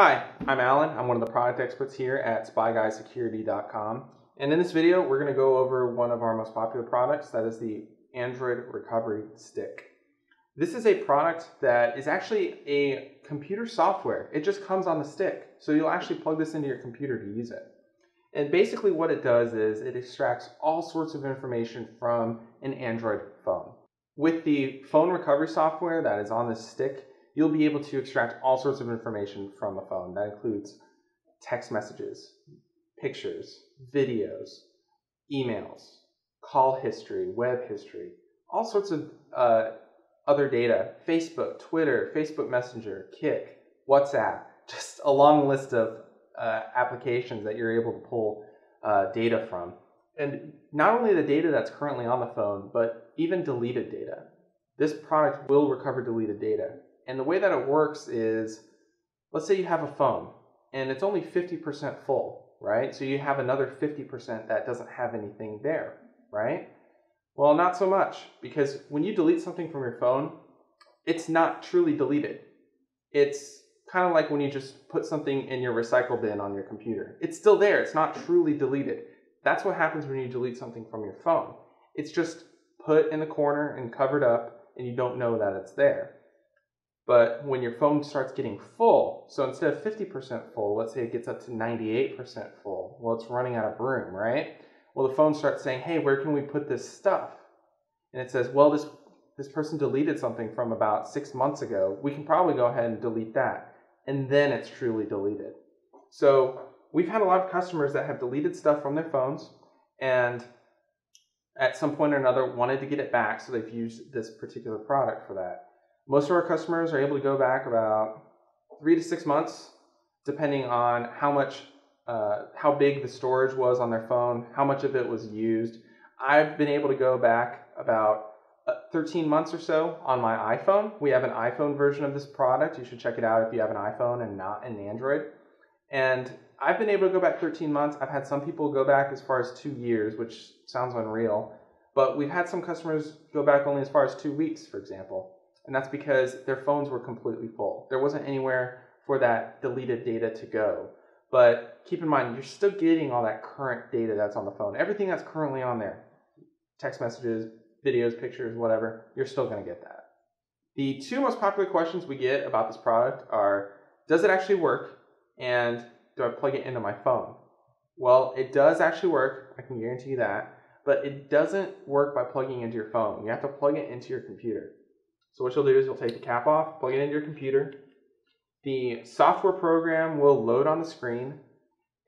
Hi, I'm Alan. I'm one of the product experts here at SpyGuySecurity.com. And in this video, we're going to go over one of our most popular products, that is the Android Recovery Stick. This is a product that is actually a computer software. It just comes on the stick. So you'll actually plug this into your computer to use it. And basically what it does is it extracts all sorts of information from an Android phone. With the phone recovery software that is on the stick, you'll be able to extract all sorts of information from a phone. That includes text messages, pictures, videos, emails, call history, web history, all sorts of uh, other data, Facebook, Twitter, Facebook Messenger, Kik, WhatsApp, just a long list of uh, applications that you're able to pull uh, data from. And not only the data that's currently on the phone, but even deleted data. This product will recover deleted data. And the way that it works is, let's say you have a phone and it's only 50% full, right? So you have another 50% that doesn't have anything there, right? Well, not so much because when you delete something from your phone, it's not truly deleted. It's kind of like when you just put something in your recycle bin on your computer. It's still there, it's not truly deleted. That's what happens when you delete something from your phone. It's just put in the corner and covered up, and you don't know that it's there. But when your phone starts getting full, so instead of 50% full, let's say it gets up to 98% full, well, it's running out of room, right? Well, the phone starts saying, hey, where can we put this stuff? And it says, well, this, this person deleted something from about six months ago. We can probably go ahead and delete that. And then it's truly deleted. So we've had a lot of customers that have deleted stuff from their phones and at some point or another wanted to get it back, so they've used this particular product for that. Most of our customers are able to go back about three to six months, depending on how much, uh, how big the storage was on their phone, how much of it was used. I've been able to go back about uh, 13 months or so on my iPhone. We have an iPhone version of this product. You should check it out if you have an iPhone and not an Android. And I've been able to go back 13 months. I've had some people go back as far as two years, which sounds unreal. But we've had some customers go back only as far as two weeks, for example and that's because their phones were completely full. There wasn't anywhere for that deleted data to go. But keep in mind, you're still getting all that current data that's on the phone. Everything that's currently on there, text messages, videos, pictures, whatever, you're still going to get that. The two most popular questions we get about this product are, does it actually work? And do I plug it into my phone? Well, it does actually work. I can guarantee you that. But it doesn't work by plugging into your phone. You have to plug it into your computer. So what you'll do is you'll take the cap off, plug it into your computer. The software program will load on the screen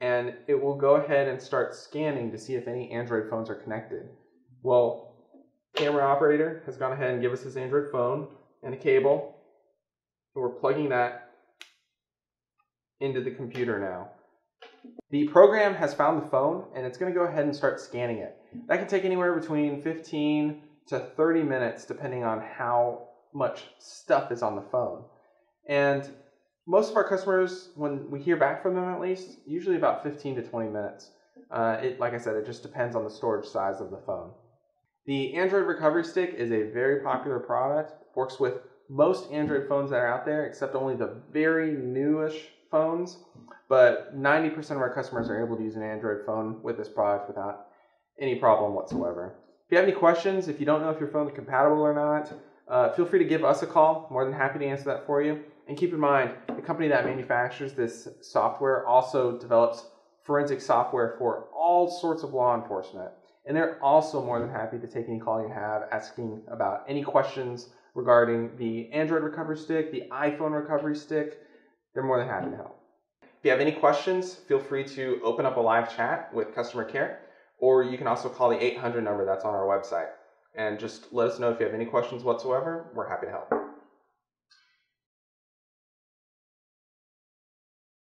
and it will go ahead and start scanning to see if any Android phones are connected. Well, camera operator has gone ahead and give us his Android phone and a cable. And we're plugging that into the computer now. The program has found the phone and it's going to go ahead and start scanning it. That can take anywhere between 15 to 30 minutes depending on how much stuff is on the phone. And most of our customers, when we hear back from them at least, usually about 15 to 20 minutes. Uh, it, like I said, it just depends on the storage size of the phone. The Android Recovery Stick is a very popular product. Works with most Android phones that are out there, except only the very newish phones. But 90% of our customers are able to use an Android phone with this product without any problem whatsoever. If you have any questions, if you don't know if your phone is compatible or not, uh, feel free to give us a call. More than happy to answer that for you. And keep in mind, the company that manufactures this software also develops forensic software for all sorts of law enforcement. And they're also more than happy to take any call you have asking about any questions regarding the Android recovery stick, the iPhone recovery stick. They're more than happy to help. If you have any questions, feel free to open up a live chat with customer care, or you can also call the 800 number that's on our website and just let us know if you have any questions whatsoever. We're happy to help.